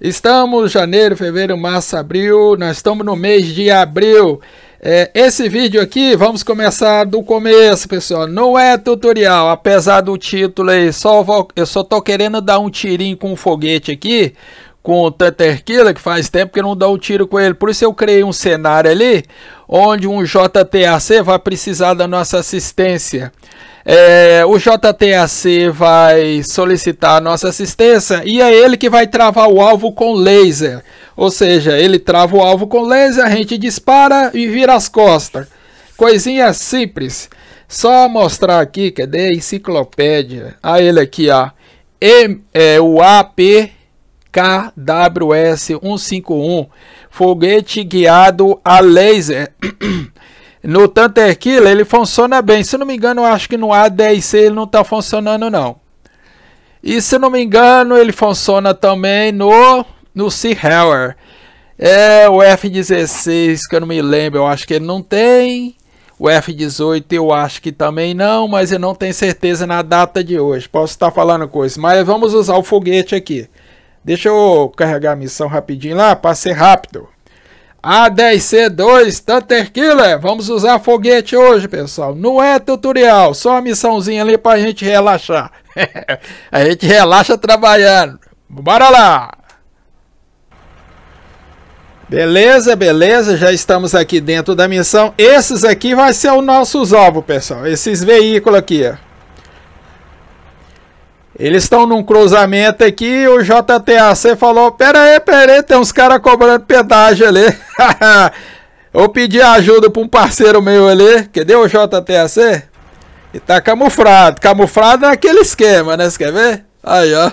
Estamos janeiro, fevereiro, março, abril. Nós estamos no mês de abril. É, esse vídeo aqui, vamos começar do começo, pessoal. Não é tutorial, apesar do título aí. Só vou, eu só tô querendo dar um tirinho com um foguete aqui, com o Thunder Killer, que faz tempo que não dou um tiro com ele. Por isso eu criei um cenário ali, onde um JTAC vai precisar da nossa assistência. É, o JTAC vai solicitar nossa assistência e é ele que vai travar o alvo com laser. Ou seja, ele trava o alvo com laser, a gente dispara e vira as costas. Coisinha simples. Só mostrar aqui, cadê a enciclopédia? Ah, ele aqui, ó. E, é, o APKWS 151, foguete guiado a laser. No Thunder Killer ele funciona bem. Se não me engano, eu acho que no A10C ele não está funcionando não. E se não me engano, ele funciona também no no Sea Hauer. É o F16 que eu não me lembro, eu acho que ele não tem. O F18 eu acho que também não, mas eu não tenho certeza na data de hoje. Posso estar falando coisa, mas vamos usar o foguete aqui. Deixa eu carregar a missão rapidinho lá para ser rápido. A10C2 Thunder Killer. Vamos usar foguete hoje, pessoal. Não é tutorial, só uma missãozinha ali pra gente relaxar. a gente relaxa trabalhando. Bora lá! Beleza, beleza, já estamos aqui dentro da missão. Esses aqui vai ser os nossos alvos, pessoal. Esses veículos aqui, ó. Eles estão num cruzamento aqui, o JTAC falou, pera aí, pera aí, tem uns caras cobrando pedágio ali. Eu pedi ajuda para um parceiro meu ali, cadê o JTAC? E tá camuflado, camuflado naquele esquema, né, você quer ver? Aí, ó.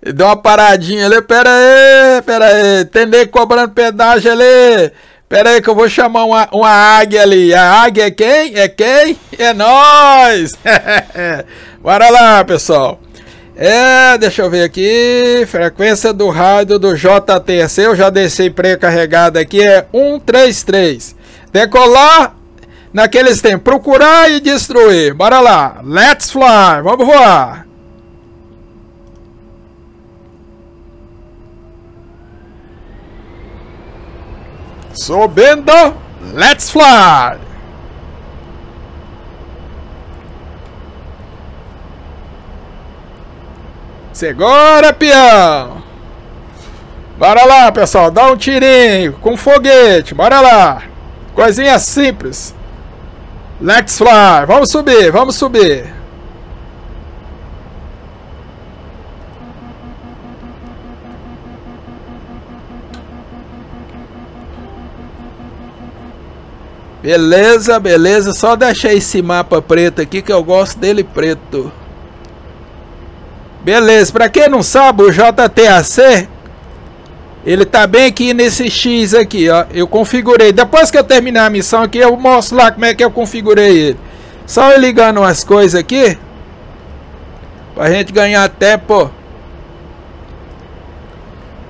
Deu uma paradinha ali, pera aí, pera aí, tem cobrando pedágio ali. Pera aí que eu vou chamar uma, uma águia ali. A águia é quem? É quem? É nós! Bora lá, pessoal. É, deixa eu ver aqui. Frequência do rádio do JTC. Eu já deixei pré-carregado aqui. É 133. Decolar naqueles tempos. Procurar e destruir. Bora lá. Let's fly. Vamos voar. Subindo. Let's fly. Segura, peão! Bora lá, pessoal, dá um tirinho com foguete, bora lá! Coisinha simples. Let's fly! Vamos subir, vamos subir! Beleza, beleza. Só deixar esse mapa preto aqui que eu gosto dele preto. Beleza, pra quem não sabe, o JTAC, ele tá bem aqui nesse X aqui, ó. Eu configurei. Depois que eu terminar a missão aqui, eu mostro lá como é que eu configurei ele. Só eu ligando umas coisas aqui. Pra gente ganhar tempo.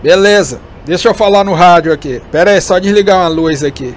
Beleza. Deixa eu falar no rádio aqui. Pera aí, só desligar uma luz aqui.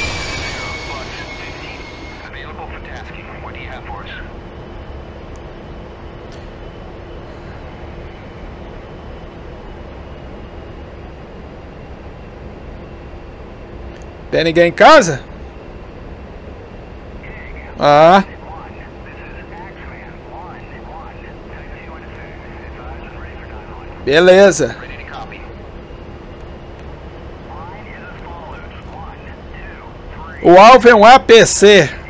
Tem ninguém em casa? Ah. Beleza. O alvo é um APC.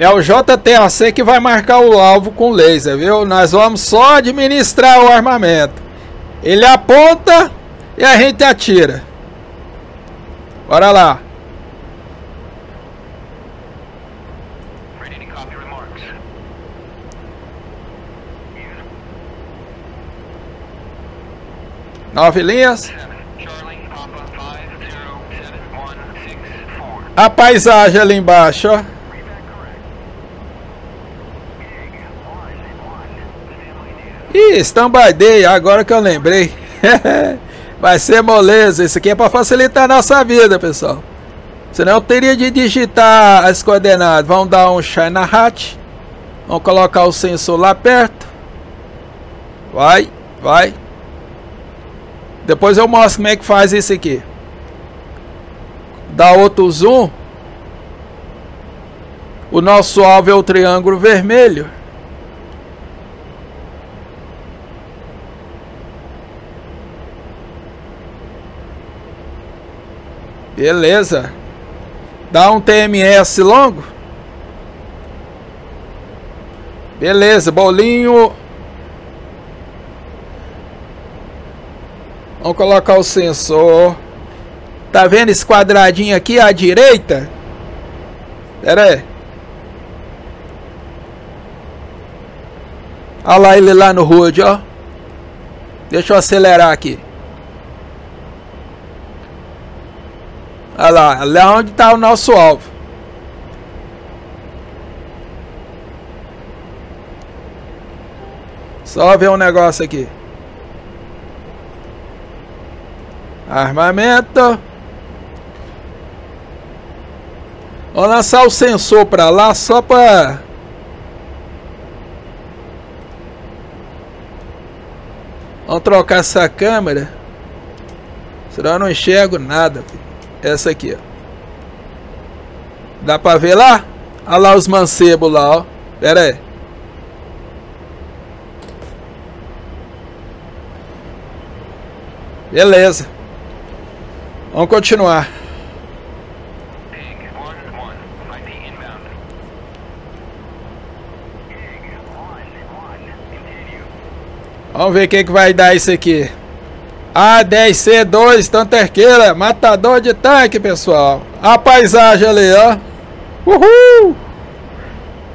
É o JTAC que vai marcar o alvo com laser, viu? Nós vamos só administrar o armamento. Ele aponta e a gente atira. Bora lá. Nove linhas. A paisagem ali embaixo, ó. Stand-by day, agora que eu lembrei. Vai ser moleza. Isso aqui é para facilitar a nossa vida, pessoal. Senão eu teria de digitar as coordenadas. Vamos dar um China Hat. Vamos colocar o sensor lá perto. Vai, vai. Depois eu mostro como é que faz isso aqui. Dá outro zoom. O nosso alvo é o triângulo vermelho. Beleza. Dá um TMS longo. Beleza, bolinho. Vamos colocar o sensor. Tá vendo esse quadradinho aqui à direita? Pera aí. Olha lá ele lá no HUD, ó. Deixa eu acelerar aqui. Olha lá, é onde está o nosso alvo. Só ver um negócio aqui. Armamento. Vou lançar o sensor para lá só para Vamos trocar essa câmera. Senão eu não enxergo nada. Filho. Essa aqui, ó. Dá pra ver lá? Olha lá os mancebos lá, ó. Pera aí. Beleza. Vamos continuar. Vamos ver o que, que vai dar isso aqui. A10C2 Tanterqueira, matador de tanque, pessoal. A paisagem ali, ó. Uhul!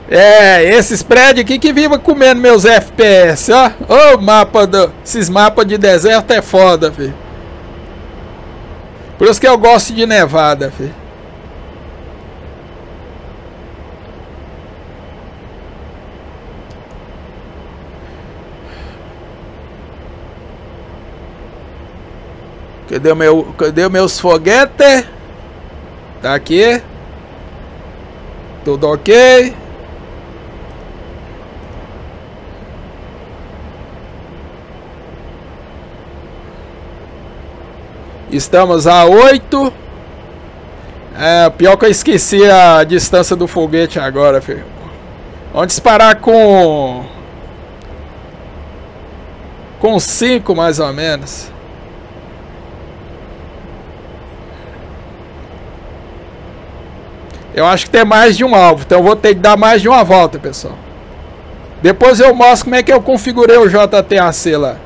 É, esses prédios aqui que vivem comendo meus FPS, ó. Ô, mapa do... Esses mapas de deserto é foda, filho. Por isso que eu gosto de nevada, filho. Cadê meu, cadê meus foguetes? Tá aqui. Tudo ok. Estamos a 8. É, pior que eu esqueci a distância do foguete agora, filho. Vamos disparar com... Com 5 mais ou menos. Eu acho que tem mais de um alvo, então vou ter que dar mais de uma volta, pessoal. Depois eu mostro como é que eu configurei o JTAC lá.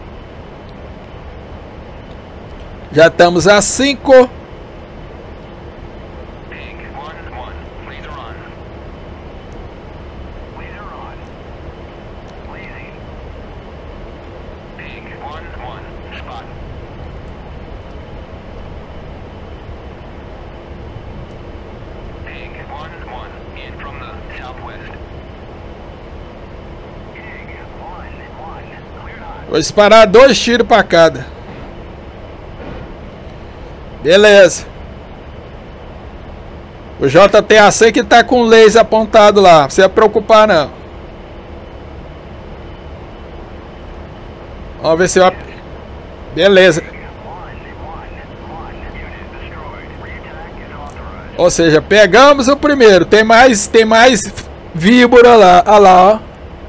Já estamos a 5. Vou disparar dois tiros para cada. Beleza. O JTAC que tá com laser apontado lá. Não precisa preocupar não. Vamos ver se eu... Beleza. Ou seja, pegamos o primeiro. Tem mais, tem mais víbora lá. Olha lá, ó.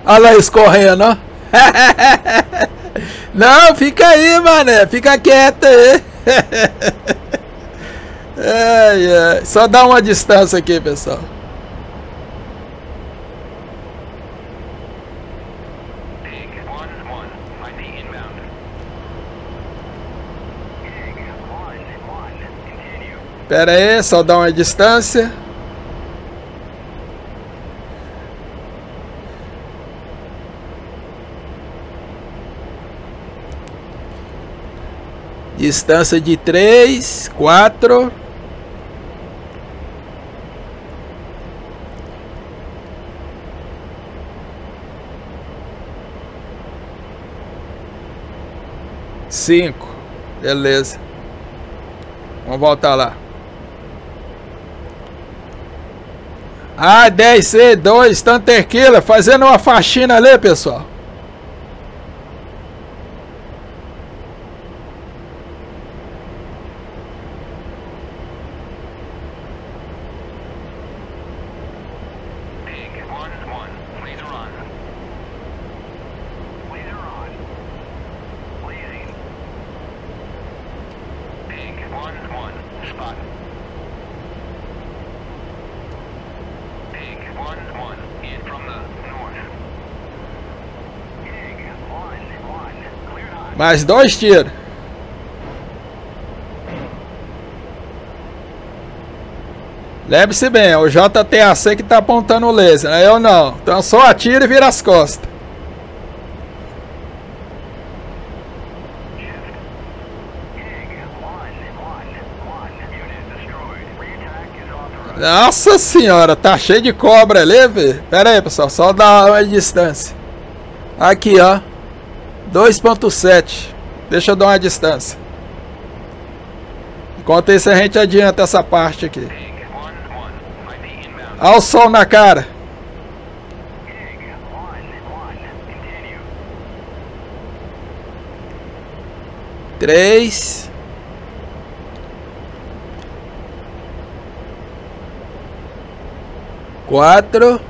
Olha lá escorrendo, ó. Não, fica aí, mané. Fica quieto aí. Só dá uma distância aqui, pessoal. Pera aí, só dá uma distância. Distância de 3, 4. Cinco. Beleza. Vamos voltar lá. Ah, 10C2, Tanterquila, fazendo uma faxina ali, pessoal. Mais dois tiros. Lembre-se bem, é o JTAC que tá apontando o laser, né? eu não. Então só atira e vira as costas. Nossa senhora, tá cheio de cobra ali, velho. Pera aí, pessoal, só dá uma distância. Aqui, ó. 2.7. Deixa eu dar uma distância. Enquanto isso a gente adianta essa parte aqui. Olha o sol na cara. Três. Quatro.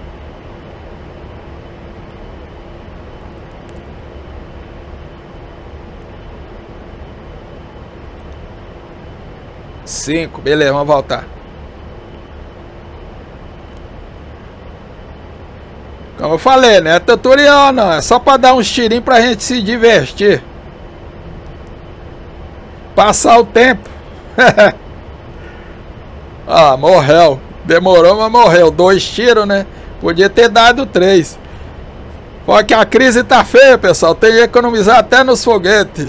Cinco, beleza, vamos voltar. Como eu falei, né? É tutorial não, é só para dar uns tirinhos pra gente se divertir. Passar o tempo. ah, morreu. Demorou, mas morreu. Dois tiros, né? Podia ter dado três. Porque a crise tá feia, pessoal. Tem que economizar até nos foguetes.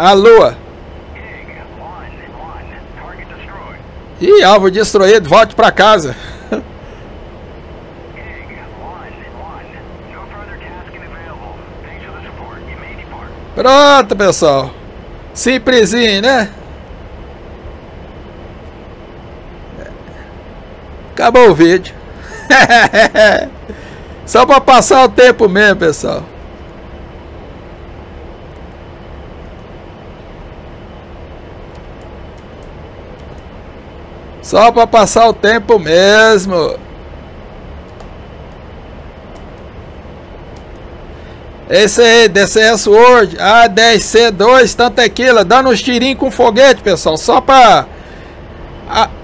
A lua. Ih, alvo destruído. Volte pra casa. Pronto, pessoal. Simplesinho, né? Acabou o vídeo. Só para passar o tempo mesmo, pessoal. Só para passar o tempo mesmo. Esse aí, DCS Word A10C2, tanto tequila, dando uns tirinhos com foguete, pessoal. Só para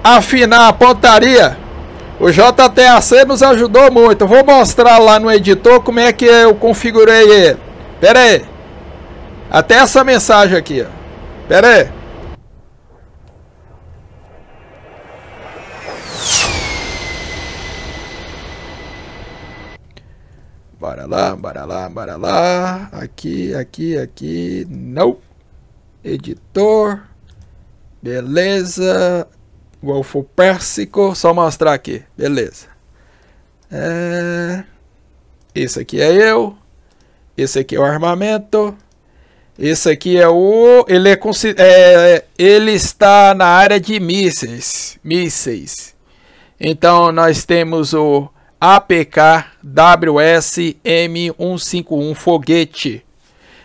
afinar a pontaria. O JTAC nos ajudou muito. Vou mostrar lá no editor como é que eu configurei ele. Pera aí. Até essa mensagem aqui, ó. Pera aí. Bora lá, bora lá, bora lá. Aqui, aqui, aqui. Não. Editor. Beleza. Golfo Pérsico, só mostrar aqui, beleza. É... Esse aqui é eu. Esse aqui é o armamento. Esse aqui é o. Ele, é, é, ele está na área de mísseis. Mísseis. Então nós temos o APK WS M151 foguete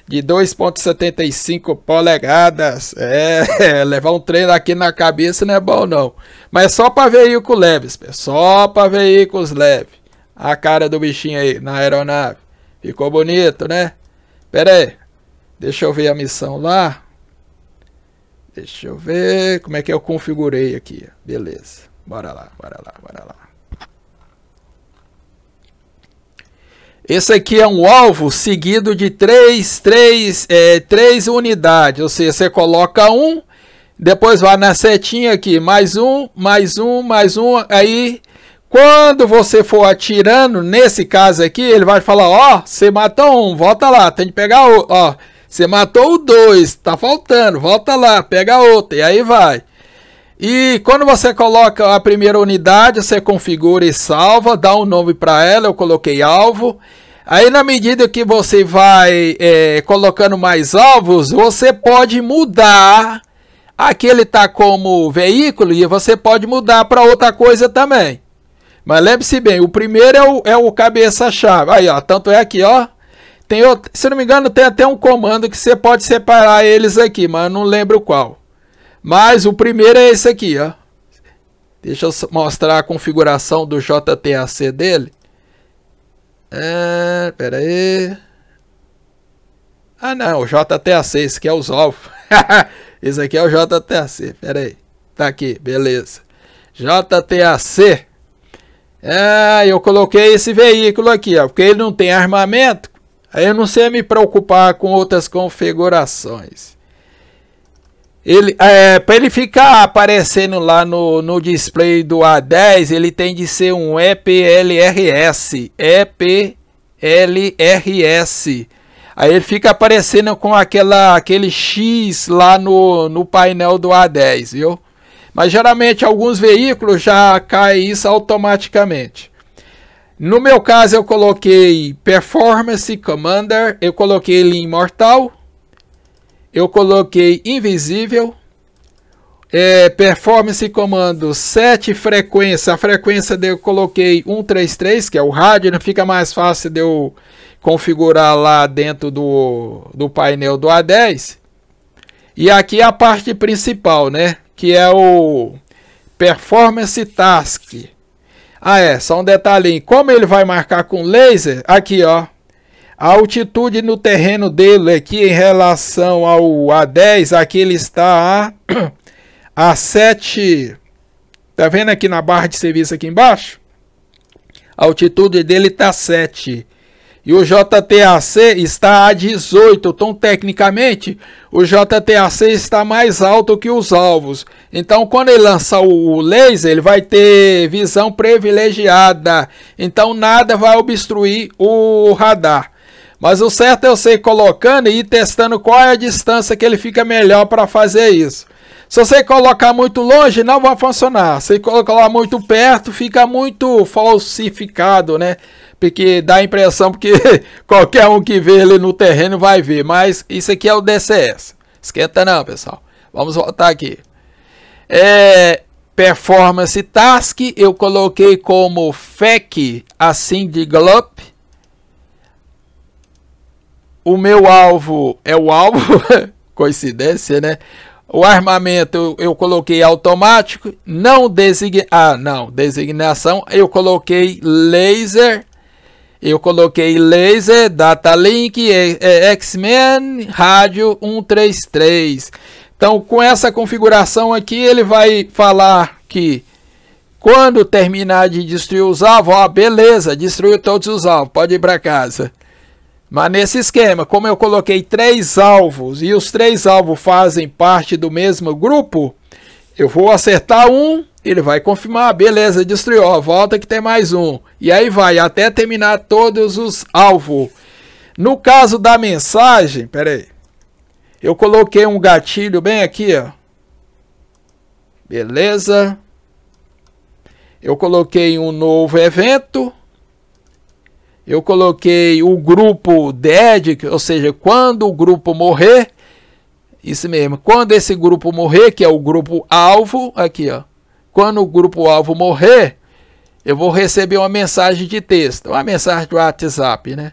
de 2.75 polegadas. É, levar um trem aqui na cabeça não é bom não. Mas é só para veículos leves, só para veículos leves. A cara do bichinho aí na aeronave. Ficou bonito, né? Pera aí. Deixa eu ver a missão lá. Deixa eu ver como é que eu configurei aqui. Beleza. Bora lá, bora lá, bora lá. Esse aqui é um alvo seguido de três, três, é, três unidades. Ou seja, você coloca um, depois vai na setinha aqui, mais um, mais um, mais um. Aí, quando você for atirando, nesse caso aqui, ele vai falar: Ó, oh, você matou um, volta lá, tem que pegar o. Ó, você matou o dois, tá faltando, volta lá, pega outro. E aí vai. E quando você coloca a primeira unidade, você configura e salva, dá um nome para ela, eu coloquei alvo. Aí na medida que você vai é, colocando mais alvos, você pode mudar. Aqui ele está como veículo e você pode mudar para outra coisa também. Mas lembre-se bem, o primeiro é o, é o cabeça-chave. Aí, ó, tanto é aqui, ó. Tem outro, se não me engano, tem até um comando que você pode separar eles aqui, mas não lembro qual. Mas o primeiro é esse aqui, ó. Deixa eu mostrar a configuração do JTAC dele. É, pera aí. Ah, não, o JTAC, esse aqui é os alvos. esse aqui é o JTAC, pera aí. Tá aqui, beleza. JTAC. É, eu coloquei esse veículo aqui, ó, porque ele não tem armamento. Aí eu não sei me preocupar com outras configurações. Ele, é, para ele ficar aparecendo lá no, no display do A10, ele tem de ser um EPLRS. EPLRS. Aí ele fica aparecendo com aquela, aquele X lá no, no painel do A10, viu? Mas geralmente alguns veículos já cai isso automaticamente. No meu caso eu coloquei Performance Commander, eu coloquei ele em Mortal eu coloquei invisível, é, performance comando 7 frequência, a frequência eu coloquei 133, que é o rádio, não fica mais fácil de eu configurar lá dentro do, do painel do A10. E aqui a parte principal, né, que é o performance task. Ah, é, só um detalhinho. Como ele vai marcar com laser, aqui, ó, a altitude no terreno dele aqui em relação ao A10, aqui ele está a, a 7. Tá vendo aqui na barra de serviço aqui embaixo? A altitude dele está 7. E o JTAC está a 18. Então, tecnicamente, o JTAC está mais alto que os alvos. Então, quando ele lançar o laser, ele vai ter visão privilegiada. Então, nada vai obstruir o radar. Mas o certo é você ir colocando e ir testando qual é a distância que ele fica melhor para fazer isso. Se você colocar muito longe, não vai funcionar. Se colocar muito perto, fica muito falsificado, né? Porque dá a impressão que qualquer um que vê ele no terreno vai ver. Mas isso aqui é o DCS. Esquenta não, pessoal. Vamos voltar aqui. É, performance Task, eu coloquei como FEC, assim de Glop o meu alvo é o alvo, coincidência, né? O armamento eu, coloquei automático, não designa, ah, não, designação, eu coloquei laser, eu coloquei laser, datalink, é, X-Men, rádio 133. Então, com essa configuração aqui, ele vai falar que quando terminar de destruir os alvos, ó, beleza, destruiu todos os alvos, pode ir para casa. Mas nesse esquema, como eu coloquei três alvos e os três alvos fazem parte do mesmo grupo, eu vou acertar um, ele vai confirmar, beleza, destruiu, ó, volta que tem mais um. E aí vai, até terminar todos os alvos. No caso da mensagem, peraí, eu coloquei um gatilho bem aqui, ó. Beleza. Eu coloquei um novo evento eu coloquei o grupo dead, ou seja, quando o grupo morrer, isso mesmo, quando esse grupo morrer, que é o grupo alvo, aqui ó, quando o grupo alvo morrer, eu vou receber uma mensagem de texto, uma mensagem do WhatsApp, né?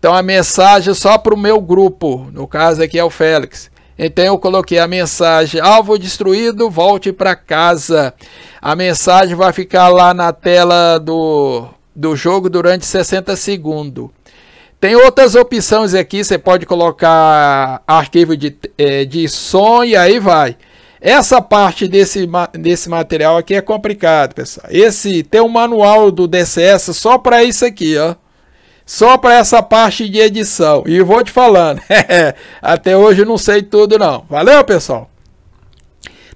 Então a mensagem só para o meu grupo, no caso aqui é o Félix. Então eu coloquei a mensagem: alvo destruído, volte para casa. A mensagem vai ficar lá na tela do, do jogo durante 60 segundos. Tem outras opções aqui, você pode colocar arquivo de, é, de som e aí vai. Essa parte desse, desse material aqui é complicado, pessoal. Esse tem um manual do DCS só para isso aqui, ó. Só para essa parte de edição. E vou te falando, até hoje não sei tudo não. Valeu, pessoal?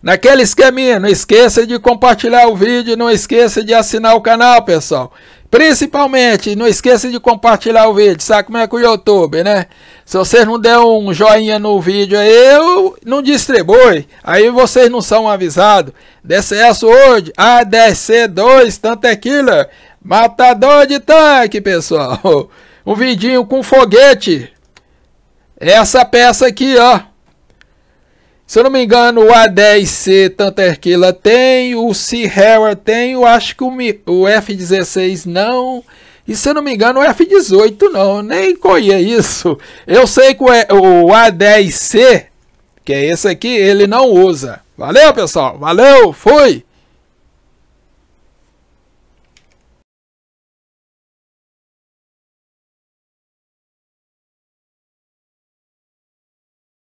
Naquele esqueminha, não esqueça de compartilhar o vídeo, não esqueça de assinar o canal, pessoal. Principalmente, não esqueça de compartilhar o vídeo, sabe como é com o YouTube, né? Se vocês não der um joinha no vídeo aí, eu não distribui. Aí vocês não são avisados. DCS hoje, ADC2, tanto é killer. Matador de tanque, pessoal. Um vidinho com foguete. Essa peça aqui, ó. Se eu não me engano, o A10C Tanterquila tem, o Sierra tem, eu acho que o, o F16 não. E se eu não me engano, o F18 não, nem conheço isso. Eu sei que o A10C, que é esse aqui, ele não usa. Valeu, pessoal. Valeu, fui!